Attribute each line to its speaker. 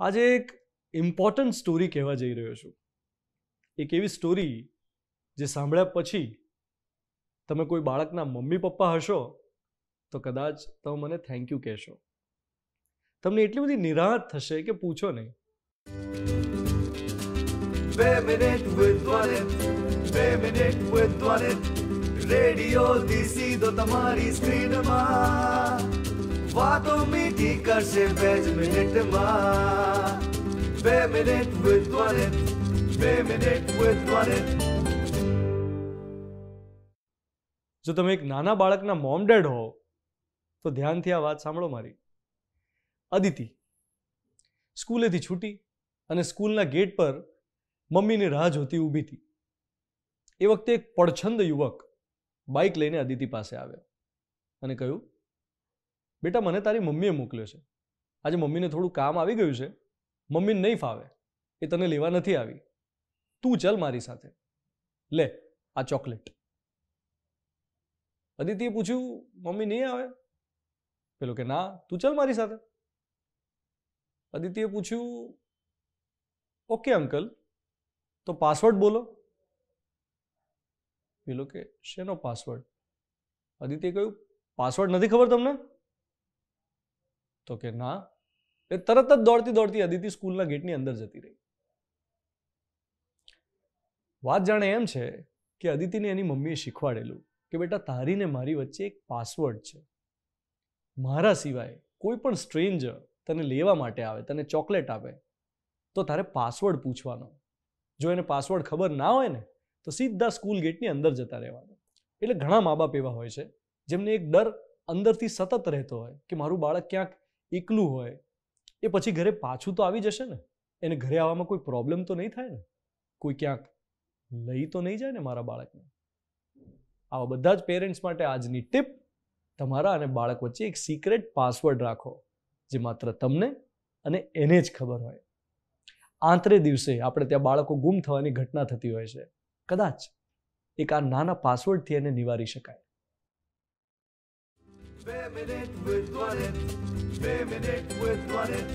Speaker 1: આજે એક important story કહેવા જઈ રહ્યો છું. એક એવી સ્ટોરી જે સાંભળ્યા પછી તમે કોઈ બાળકના મમ્મી પપ્પા હશો તો કદાચ તમે મને થેન્ક યુ કહેશો. તમને એટલી બધી નિરાહત થશે કે પૂછો નહીં.
Speaker 2: બે મિનિટ with બે મિનિટ with રેડિયો તમારી સ્ક્રીનમાં. વાતો મીઠી કરશે બે જ મિનિટમાં. બે મિનિટ Dwanit બે મિનિટ Dwanit
Speaker 1: જો તમે એક નાના બાળકના મોમ ડેડ હો, તો ધ્યાનથી આ વાત સાંભળો મારી. અદિતિ, સ્કૂલેથી છૂટી અને સ્કૂલના ગેટ પર મમ્મીની રાહ જોતી ઊભી હતી. એ વખતે એક પડછંદ યુવક બાઇક લઈને અદિતિ પાસે આવ્યો અને કહ્યું બેટા, મને તારી મમ્મીએ મોકલ્યો છે. આજે મમ્મીને થોડું કામ આવી ગયું છે. મમ્મીને નહીં ફાવે. એ તને લેવા નથી આવી. તું ચલ મારી સાથે. લે, આ ચોકલેટ. અદિતિએ પૂછ્યું, મમ્મી નહીં આવે? પેલો કે, ના, તું ચલ મારી સાથે. અદિતિએ પૂછ્યું, ઓકે અંકલ, તો પાસવર્ડ બોલો. પેલો કે, શેનો પાસવર્ડ? અદિતિએ કહ્યું, પાસવર્ડ નથી ખબર તમને? તો કે ના. એ તરત જ દોડતી દોડતી અદિતિ સ્કૂલના ગેટની અંદર જતી રહી. વાત જાણે એમ છે કે અદિતિને એની મમ્મીએ શીખવાડેલું કે બેટા તારી મારી વચ્ચે એક પાસવર્ડ છે. મારા સિવાય કોઈ પણ સ્ટ્રેન્જર તને લેવા માટે આવે, તને ચોકલેટ આપે, તો તારે પાસવર્ડ પૂછવાનો. જો એને પાસવર્ડ ખબર ના હોય ને, તો સીધા સ્કૂલ ગેટની અંદર જતા રહેવાનું. એટલે ઘણા મા બાપ એવા હોય છે, જેમને એક ડર અંદરથી સતત રહેતો હોય કે મારું બાળક ક્યાંક એકલું હોય, એ પછી ઘરે પાછું તો આવી જશે ને? એને ઘરે આવવામાં કોઈ પ્રોબ્લેમ તો નહીં થાય ને? કોઈ ક્યાંક લઈ તો નહીં જાય ને મારા બાળકને? આવા બધા જ પેરેન્ટ્સ માટે આજની ટીપ તમારા અને બાળક વચ્ચે એક સિક્રેટ પાસવર્ડ રાખો, જે માત્ર તમને અને એને જ ખબર હોય. આંતરે દિવસે આપણે ત્યાં બાળકો ગુમ થવાની ઘટના થતી હોય છે. કદાચ એક આ નાના પાસવર્ડથી એને નિવારી શકાય.
Speaker 2: બે મિનિટ with Dwanit બે મિનિટ with Dwanit